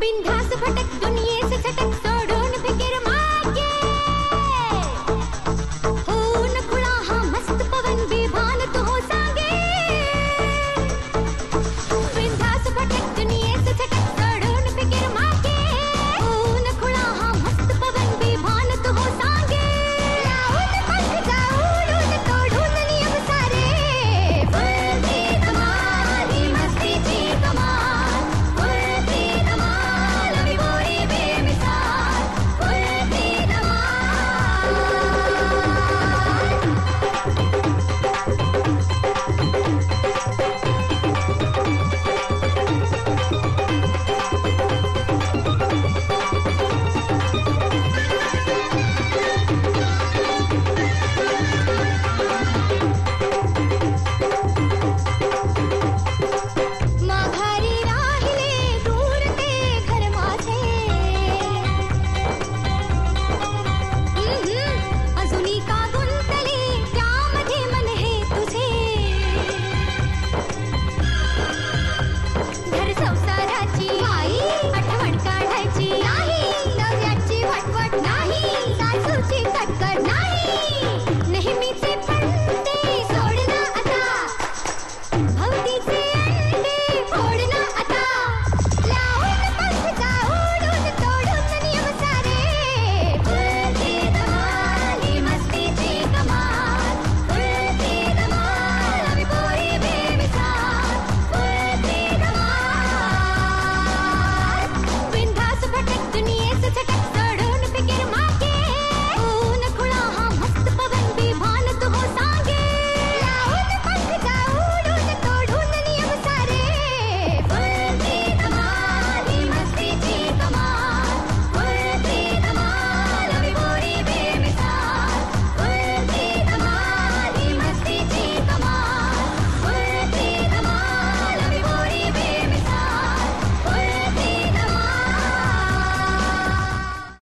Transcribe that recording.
बिंदास भटक दुनिया से सटक